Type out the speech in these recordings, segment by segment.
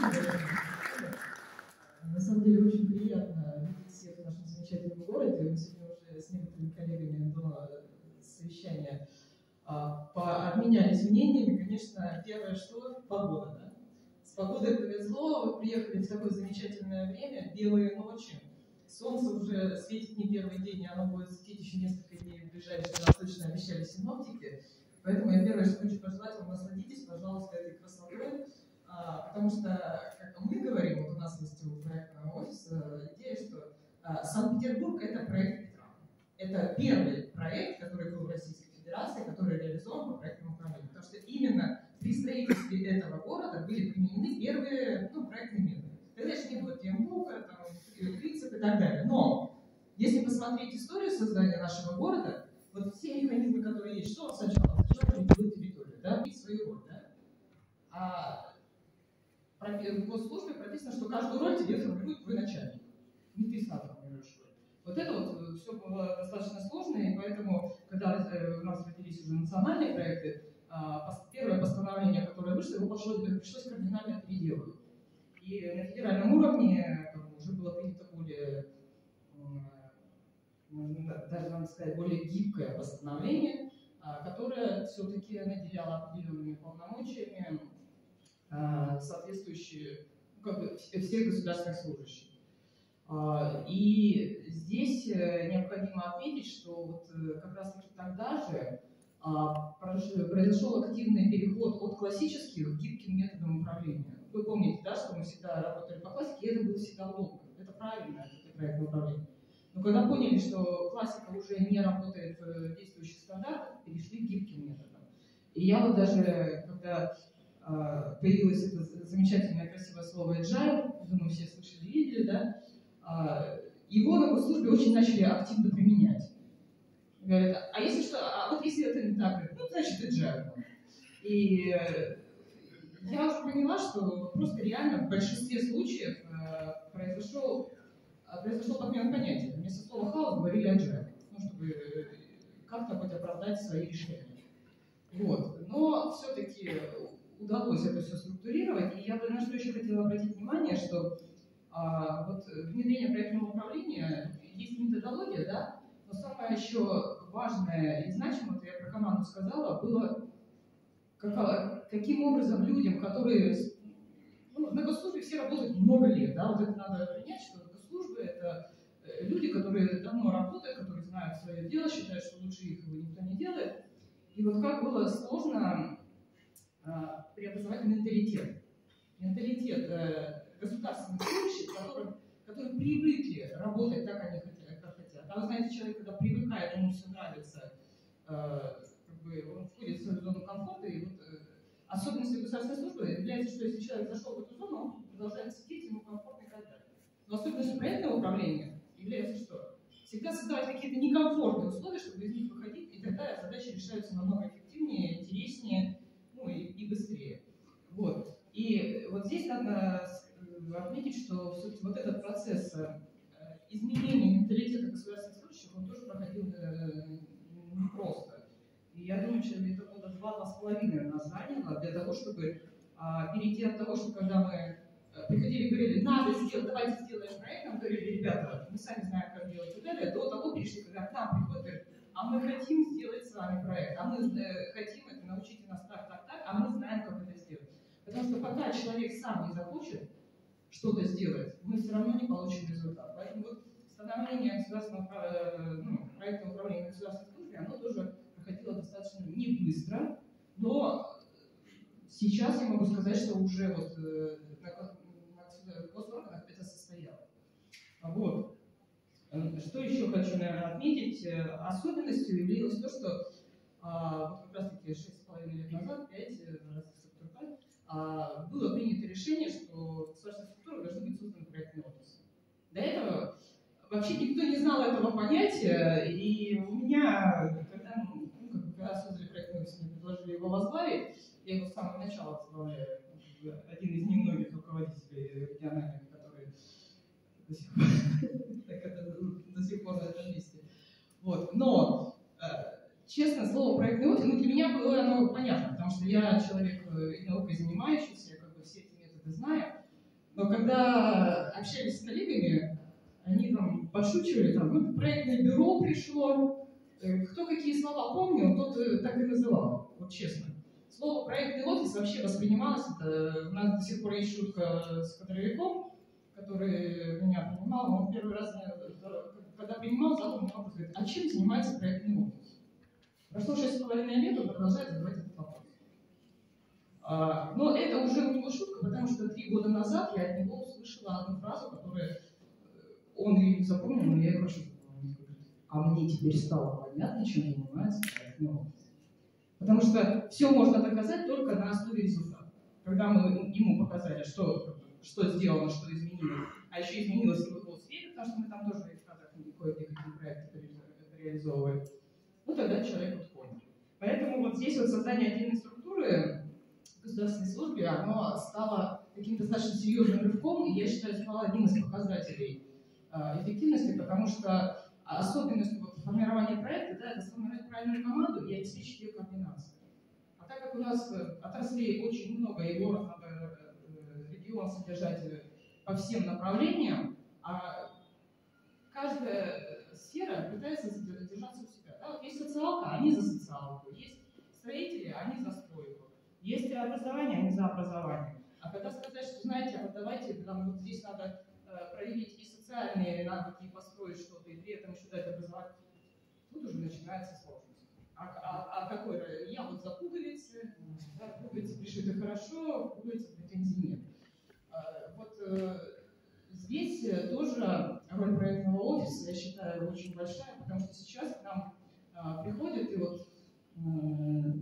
На самом деле очень приятно видеть всех в нашем замечательном городе. Мы сегодня уже с некоторыми коллегами до совещания а, пообменялись мнениями. Конечно, первое что – погода. Да? С погодой повезло, вы приехали в такое замечательное время, белые ночи. Солнце уже светит не первый день, и оно будет светить еще несколько дней в ближайшие, нас точно обещали синоптики. Поэтому я первое, что хочу пожелать вам, насладитесь, пожалуйста, этой красотой, потому что, как мы говорим, вот у нас есть у проектного офиса идея, что а, Санкт-Петербург – это проект Петра. Это первый проект, который был в Российской Федерации, который реализован по проектному управлению. Потому что именно при строительстве этого города были применены первые ну, проектные методы. Тогда еще не было ТМБУКа, там, принцип и так далее. Но если посмотреть историю создания нашего города, вот все механизмы, которые есть, что он сначала? Сначала определил территорию, да, и свою роль, да. А в госслужбе прописано, что каждую роль тебе формирует твой начальник. Не ты сам формируешь роль. Вот это вот э, все было достаточно сложно, и поэтому, когда э, у нас родились уже национальные проекты, а, первое постановление, которое вышло, его пошло, пришлось кардинально переделывать. И на федеральном уровне уже было принято более, даже надо сказать, более гибкое постановление, а, которое все-таки наделяло определенными полномочиями соответствующие ну, как бы, всех государственных служащих. И здесь э, необходимо отметить, что вот э, как раз таки тогда же а, произошел активный переход от классических к гибким методам управления. Вы помните, да, что мы всегда работали по классике, и это было всегда логика. Это правильно, это проектное управление. Но когда поняли, что классика уже не работает в действующих стандартах, перешли к гибким методам. И я вот даже, когда э, появилось это замечательное красивое слово agile, думаю, все слышали, видели, да, э, его на госслужбе очень начали активно применять. Говорят, а если что, а вот если это не так, ну, значит, agile. И я уже поняла, что просто реально в большинстве случаев э, произошел, э, произошел подмен понятия. Вместо слова хаос говорили agile, ну, чтобы как-то хоть оправдать свои решения. Вот. Но все-таки удалось это все структурировать. И я бы на что еще хотела обратить внимание, что а, вот внедрение проектного управления есть методология, да, но самое еще важное и значимое, это я про команду сказала, было как, каким образом людям, которые ну, на госслужбе все работают много лет, да, вот это надо принять, что госслужбы это э, люди, которые давно работают, которые знают свое дело, считают, что лучше их его никто не делает. И вот как было сложно преобразовать менталитет. Менталитет э, государственных служащих, которые, которые привыкли работать так, как они хотят. Как хотят. А вы знаете, человек, когда привыкает, ему все нравится, э, бы он входит в свою зону комфорта, и вот э, особенностью государственной службы является, что если человек зашел в эту зону, он продолжает сидеть, ему комфортно и так далее. Но особенностью проектного управления является что? Всегда создавать какие-то некомфортные условия, чтобы из них выходить, и тогда задачи решаются намного эффективнее, интереснее, ну и, и быстрее. Вот. И вот здесь надо э, отметить, что вот этот процесс э, изменения менталитета государственных служащих, он тоже проходил непросто. И я думаю, что это года два-два с половиной нас заняло для того, чтобы а, перейти от того, что когда мы э, приходили и говорили, надо сделать, давайте сделаем проект, нам говорили, ребята, мы сами знаем, как делать так далее, до того перешли, когда к нам приходят, а мы хотим сделать с вами проект, а мы э, хотим это, научите нас так, так, так, а мы знаем, как это сделать. Потому что пока человек сам не захочет что-то сделать, мы все равно не получим результат. Поэтому вот становление государственного э, ну, проекта управления государственной службой, оно тоже проходило достаточно не быстро, но сейчас я могу сказать, что уже вот э, на, на госорганах это состояло. Вот. Что еще хочу, наверное, отметить? Э, особенностью явилось то, что а, вот как раз таки 6,5 лет назад, 5 структур а, было принято решение, что государственные структуры должны быть созданы проектные офисы. До этого вообще никто этого понятия, и у меня, когда когда создали проект, мы предложили его возглавить. Я его с самого начала возглавляю. Один из немногих руководителей региональных, которые до сих пор, до сих пор на этом месте. Вот. Но, э, честно, слово проектный офис, ну, для меня было оно понятно, потому что я человек э, и наукой занимающийся, я как бы все эти методы знаю. Но когда общались с коллегами, они там подшучивали, там, ну, проектное бюро пришло, э, кто какие слова помнил, тот э, так и называл, вот честно. Слово проектный офис вообще воспринималось, это, у нас до сих пор есть шутка с кадровиком, который меня принимал, он первый раз, когда принимал, задал вопрос, говорит, а чем занимается проектный офис? Прошло шесть с половиной лет, он продолжает задавать этот вопрос. А, но это уже у него шутка, потому что три года назад я от него услышала одну фразу, которую э, он не запомнил, но я ее хорошо запомнила. А мне теперь стало понятно, чем занимается проектный офис. Потому что все можно доказать только на основе результата. Когда мы ему показали, что, что сделано, что изменилось, а еще изменилось в его сфере, потому что мы там тоже в кадрах кое-какие проекты реализовываем, ну тогда человек вот понял. Поэтому вот здесь вот создание отдельной структуры в государственной службе, оно стало каким-то достаточно серьезным рывком, и я считаю, стало одним из показателей эффективности, потому что особенность вот, формирования проекта, да, это сформировать правильную команду и обеспечить ее координацию. А так как у нас э, отраслей очень много, и город надо, э, регион содержать э, по всем направлениям, а каждая сфера пытается держаться у себя. Да? Вот есть социалка, они за социалку, есть строители, они за стройку, есть образование, они за образование. А когда сказать, что, знаете, а давайте, там, вот здесь надо проявить и социальные навыки, и построить что-то, и при этом еще дать образование, тут уже начинается сложность. А, а, а какой? Я вот за пуговицы, да, пуговицы пришиты хорошо, пуговицы претензий нет. А, вот э, здесь тоже роль проектного офиса, я считаю, очень большая, потому что сейчас к нам а, приходят, и вот э,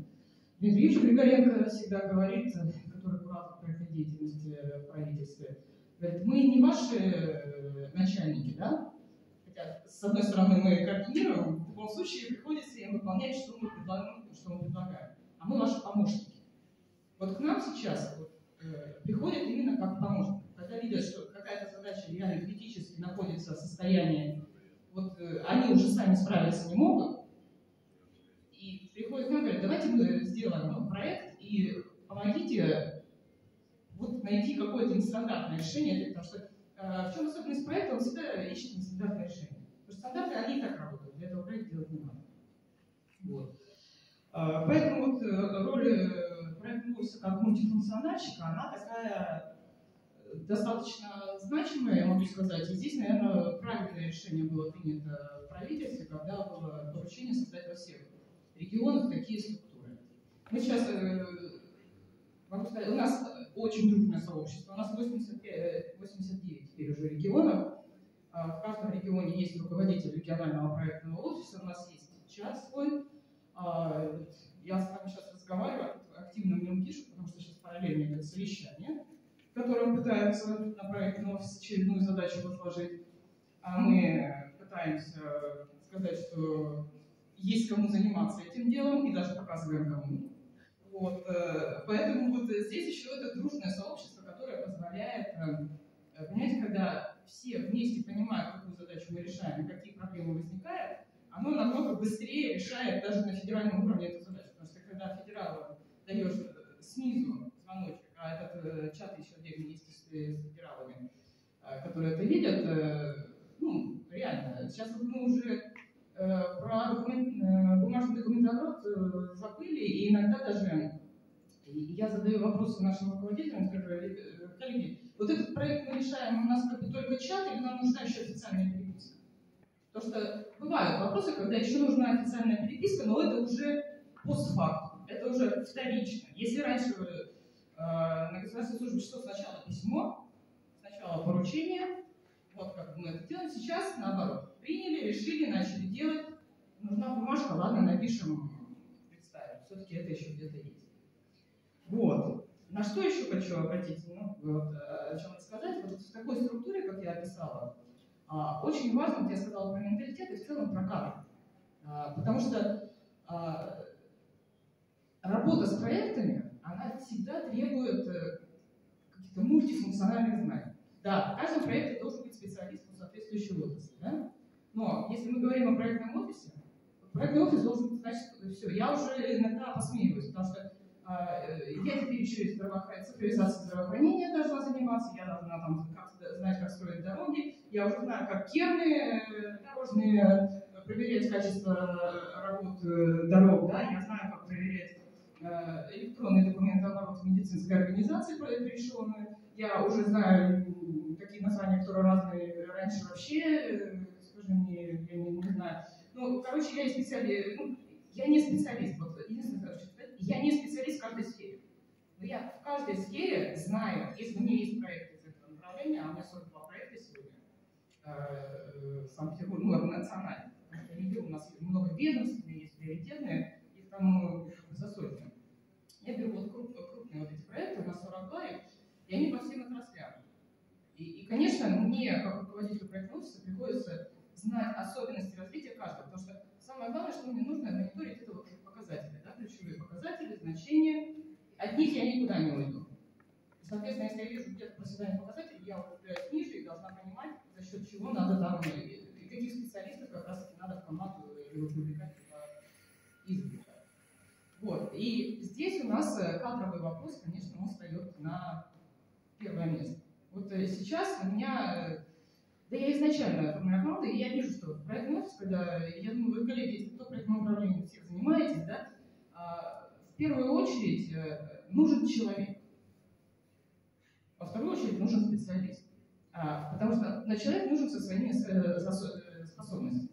Дмитрий Григоренко всегда говорит, который куратор проектной деятельности в правительстве, говорит, мы не ваши э, начальники, да? Хотя, с одной стороны, мы координируем, в любом случае приходится им выполнять, что мы предлагаем, что мы предлагаем. А мы ваши помощники. Вот к нам сейчас вот, э, приходят именно как помощники. Когда видят, что какая-то задача реально критически находится в состоянии, вот э, они уже сами справиться не могут, и приходят к нам и говорят, давайте мы сделаем проект и помогите вот найти какое-то нестандартное решение, потому что э, в чем особенность проекта, он всегда ищет нестандартное решение. Потому что стандарты, они и так работают, для этого проекта делать не надо. Вот. Э, поэтому вот э, роль проектного курса как мультифункциональщика, она такая достаточно значимая, я могу сказать. И здесь, наверное, правильное решение было принято в правительстве, когда было поручение создать во всех регионах такие структуры. Мы сейчас, могу сказать, у нас очень дружное сообщество. У нас 85, 89 теперь уже регионов. А, в каждом регионе есть руководитель регионального проектного офиса, у нас есть чат свой. А, я с вами сейчас разговариваю, активно в нем пишут, потому что сейчас параллельно идет совещание, в котором пытаются на проектный офис очередную задачу возложить. А мы пытаемся сказать, что есть кому заниматься этим делом, и даже показываем кому. Вот, э, поэтому вот здесь еще это дружное сообщество, которое позволяет, э, понимаете, когда все вместе понимают, какую задачу мы решаем какие проблемы возникают, оно намного быстрее решает даже на федеральном уровне эту задачу. Потому что когда федералу даешь э, снизу звоночек, а этот чат еще отдельно есть с федералами, которые это видят, ну, реально, сейчас мы уже Э, про документ, э, документооборот э, забыли, и иногда даже я задаю вопросы нашим руководителям, скажу, коллеги, вот этот проект мы решаем, у нас как бы только чат, или нам нужна еще официальная переписка? Потому что бывают вопросы, когда еще нужна официальная переписка, но это уже постфактум, это уже вторично. Если раньше э, на государственной службе что сначала письмо, сначала поручение, вот как мы это делаем, сейчас наоборот Приняли, решили, начали делать. Нужна бумажка, ладно, напишем, представим. Все-таки это еще где-то есть. Вот. На что еще хочу обратить, ну, вот, э, о чем рассказать. Вот в такой структуре, как я описала, а, очень важно, вот я сказала про менталитет и в целом про кадры. А, потому что а, работа с проектами, она всегда требует э, каких-то мультифункциональных знаний. Да, в каждом проекте должен быть специалист по соответствующей отрасли. Да? Но если мы говорим о проектном офисе, проектный офис должен значит все. Я уже иногда посмеиваюсь, потому что Я теперь еще и цифровизацией здравоохранения должна заниматься, я должна там как знать, как строить дороги, я уже знаю, как керны дорожные проверять качество работы дорог, да, я знаю, как проверять электронные документы оборот медицинской организации разрешенные. Я уже знаю такие названия, которые разные раньше вообще, скажи мне, я не, не знаю. Ну, короче, я не специалист, ну, я не специалист, вот единственное, что я не специалист в каждой сфере. Но я в каждой сфере знаю, если у меня есть проект из этого направления, а у меня 42 проекта сегодня, э, Санкт-Петербург, ну, не беру, у нас много ведомств, у меня есть приоритетные, их там за сотню. Я беру вот крупные, крупные вот эти проекты, у нас 42, и они по всем отраслям. И, и, конечно, мне, как руководителю проектного офиса, приходится знать особенности развития каждого, потому что самое главное, что мне нужно мониторить это вот показатели, да, ключевые показатели, значения. От них я никуда не уйду. Соответственно, если я вижу где-то проседание показателей, я укрепляюсь ниже и должна понимать, за счет чего надо там, и каких специалистов как раз таки надо в команду привлекать изредка. Вот. И здесь у нас э, кадровый вопрос, конечно, он встает на первое место. Вот э, сейчас у меня, э, да я изначально формирую команду, и я вижу, что проектный офис, когда, я думаю, вы, коллеги, если кто проектным управлением всех занимаетесь, да, а, в первую очередь нужен человек. Во вторую очередь нужен специалист. А, потому что на человек нужен со своими способностями.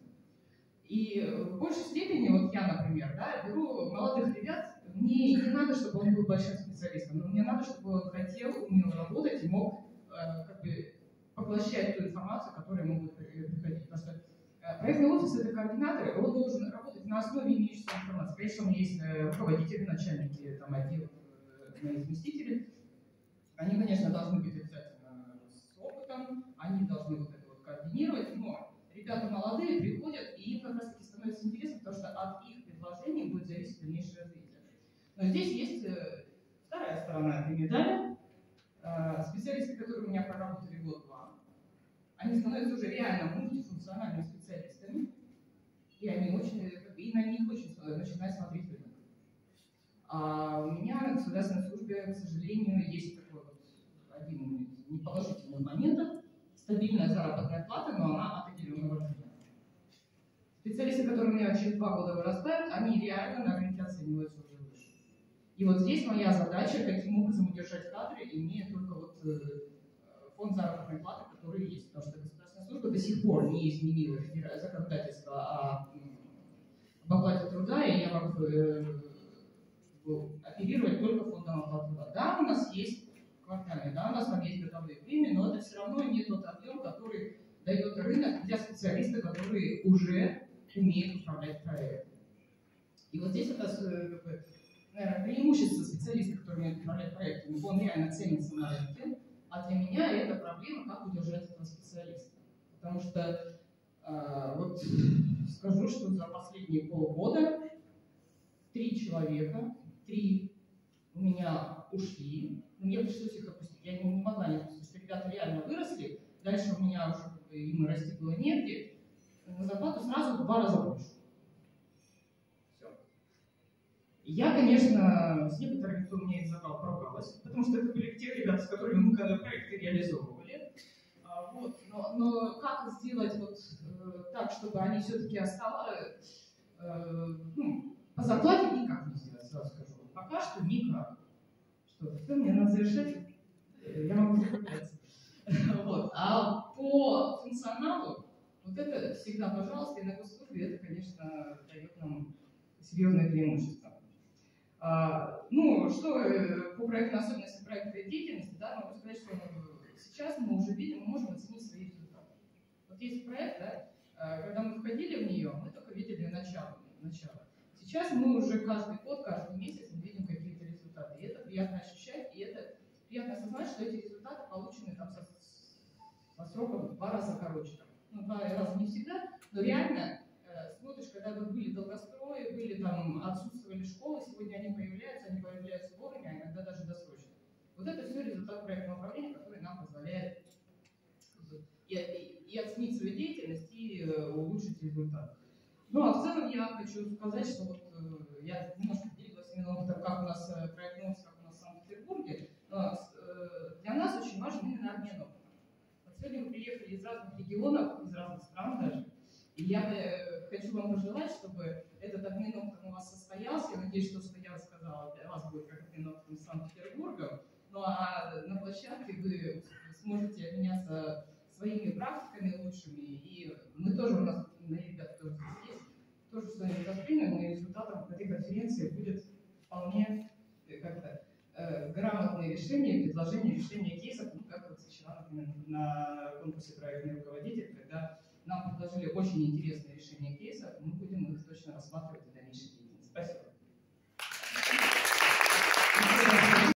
И в большей степени, вот я, например, да, беру молодых ребят, мне не надо, чтобы он был большим специалистом, но мне надо, чтобы он хотел, умел работать и мог э, как бы поглощать ту информацию, которая будет приходить. Потому что э, проектный офис – это координатор, он должен работать на основе имеющейся информации. Конечно, у меня есть э, руководители, начальники там, отделов, мои заместители. Они, конечно, должны быть обязательно с опытом, они должны вот это вот координировать, но ребята молодые приходят, и им как раз таки становится интересно, потому что от их предложений будет зависеть дальнейшее развитие. Но здесь есть э, вторая сторона этой медали. Э, специалисты, которые у меня проработали год-два, они становятся уже реально мультифункциональными специалистами, и они очень, и на них очень начинают смотреть рынок. А у меня на государственной службе, к сожалению, есть такой вот один неположительный момент, стабильная заработная плата, но она определенного размера. Специалисты, которые у меня через два года вырастают, они реально на рынке оцениваются уже выше. И вот здесь моя задача, каким образом удержать кадры, имея только вот э, фонд заработной платы, который есть. Потому что государственная служба до сих пор не изменила законодательство о, об оплате труда, и я могу э, оперировать только фондом оплаты труда. Да, у нас есть квартальные, да, у нас там есть годовые премии, но это все равно не тот объем, который дает рынок для специалиста, которые уже умеют управлять проектом. И вот здесь это, э, наверное, преимущество специалиста, который умеет управлять проектом, он реально ценится на рынке, а для меня это проблема, как удержать этого специалиста. Потому что э, вот скажу, что за последние полгода три человека, три у меня ушли, мне пришлось их опустить. Я не, могла не опустить, что ребята реально выросли, дальше у меня уже им расти было негде, на зарплату сразу в два раза больше. Все. Я, конечно, с некоторыми, кто меня их забрал, поругалась, потому что это были те ребята, с которыми мы когда проекты реализовывали. А, вот. Но, но как сделать вот э, так, чтобы они все-таки оставались, э, ну, по зарплате никак не сделать, сразу скажу. Пока что никак что все, мне надо завершать, э, я могу закругляться. Вот. А по функционалу, вот это всегда, пожалуйста, и на госслужбе это, конечно, дает нам серьезное преимущество. А, ну, что э, по проектной особенности проектной деятельности, да, могу сказать, что сейчас мы уже видим, мы можем оценить свои результаты. Вот есть проект, да, а, когда мы входили в нее, мы только видели начало. начало. Сейчас мы уже каждый год, каждый месяц мы видим какие-то результаты. И это приятно ощущать, и это приятно осознать, что эти результаты получены там со, со сроком два раза короче. Там. Ну, два раза не всегда, но реально э, смотришь, когда вот были долгострои, были там, отсутствовали школы, сегодня они появляются, они появляются вовремя, а иногда даже досрочно. Вот это все результат проектного управления, который нам позволяет и, оценить свою деятельность, и э, улучшить результат. Ну, а в целом я хочу сказать, что вот э, я немножко делилась именно опытом, как у нас э, проектировался, как у нас в Санкт-Петербурге. Для нас очень важен именно обмен опытом. Вот сегодня вы приехали из разных регионов, из разных стран даже. И я э, хочу вам пожелать, чтобы этот обмен опытом у вас состоялся. Я надеюсь, что, что я рассказала, для вас будет как обмен опытом с Санкт-Петербургом. Ну а на площадке вы сможете обменяться своими практиками лучшими. И мы тоже, у нас на ребят тоже здесь тоже что-нибудь воспримем, и результатом этой конференции будет вполне э, как-то э, грамотное решение, предложение решения кейсов, ну, как вот вчера, например, на конкурсе проектный руководитель, когда нам предложили очень интересное решение кейсов, мы будем их точно рассматривать в дальнейшей. Спасибо.